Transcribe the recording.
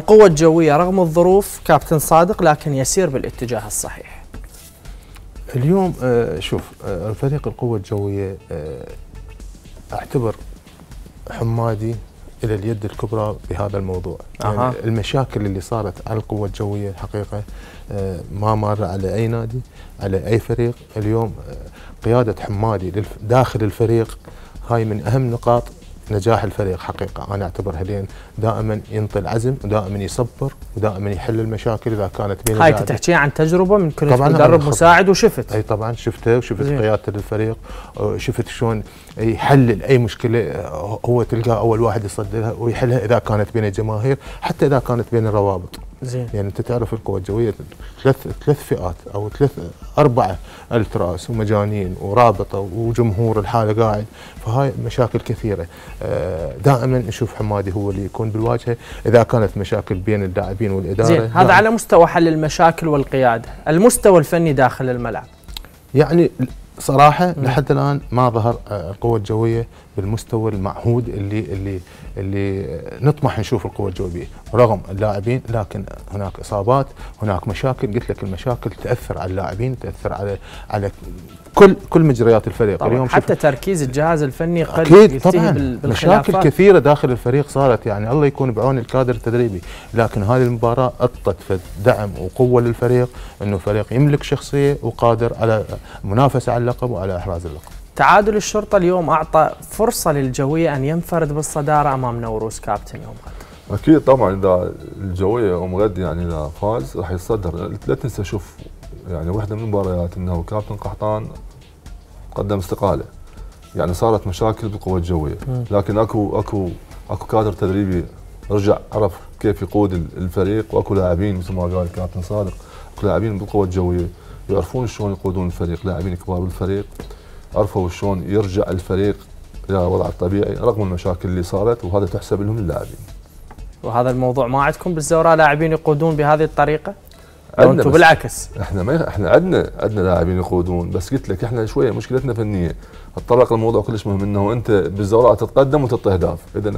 القوة الجوية رغم الظروف كابتن صادق لكن يسير بالاتجاه الصحيح. اليوم آه، شوف آه، فريق القوة الجوية آه، أعتبر حمادي إلى اليد الكبرى بهذا الموضوع. يعني المشاكل اللي صارت على القوة الجوية الحقيقة آه، ما مر على أي نادي على أي فريق. اليوم قيادة حمادي داخل الفريق هاي من أهم نقاط. نجاح الفريق حقيقة أنا أعتبرها لين دائما ينطي العزم ودائما يصبر ودائما يحل المشاكل إذا كانت بين هاي انت. تحكي عن تجربة من كنت مدرب مساعد وشفت أي طبعا شفته وشفت. قيادته للفريق وشفت شلون يحلل أي مشكلة هو تلقاه أول واحد يصدرها ويحلها إذا كانت بين الجماهير حتى إذا كانت بين الروابط زين. يعني أنت تعرف القوى الجوية ثلاث ثلاث فئات أو ثلاث أربعة التراس ومجانين ورابطة وجمهور الحالة قاعد. فهاي مشاكل كثيرة. آه، دائما نشوف حمادي هو اللي يكون بالواجهة. إذا كانت مشاكل بين اللاعبين والإدارة زين هذا دائماً على مستوى حل المشاكل والقيادة. المستوى الفني داخل الملعب. يعني صراحة لحد الآن ما ظهر آه، القوة الجوية بالمستوى المعهود اللي اللي اللي آه، نطمح نشوف القوة الجوية به رغم اللاعبين لكن هناك إصابات هناك مشاكل. قلت لك المشاكل تأثر على اللاعبين تأثر على على كل كل مجريات الفريق. طبعا اليوم حتى تركيز الجهاز الفني قد أكيد طبعا. مشاكل كثيرة داخل الفريق صارت يعني الله يكون بعون الكادر التدريبي. لكن هذه المباراة اعطت دعم وقوة للفريق إنه فريق يملك شخصية وقادر على منافسة على اللقب وعلى إحراز اللقب. تعادل الشرطة اليوم أعطى فرصة للجوية أن ينفرد بالصدارة أمام نوروز كابتن يوم غد. أكيد طبعا إذا الجوية يوم غد يعني إذا فاز راح يتصدر. لا تنسى شوف يعني واحدة من المباريات إنه كابتن قحطان قدم استقالة. يعني صارت مشاكل بالقوه الجوية. لكن أكو أكو أكو كادر تدريبي رجع عرف كيف يقود ال- الفريق. وأكو لاعبين مثل ما قال الكابتن صادق أكو لاعبين بالقوه الجوية. يعرفون شلون يقودون الفريق لاعبين كبار بالفريق عرفوا شلون يرجع الفريق إلى وضعه الطبيعي رغم المشاكل اللي صارت وهذا تحسب لهم اللاعبين. وهذا الموضوع ما عندكم بالزوراء لاعبين يقودون بهذه عندنا أنتم بالعكس. إحنا ما إحنا عندنا عندنا لاعبين يقودون بس قلت لك إحنا شوية مشكلتنا فنيه تطرق الموضوع كلش مهم إنه أنت بالزوراء تتقدم وتعطي اهداف اذا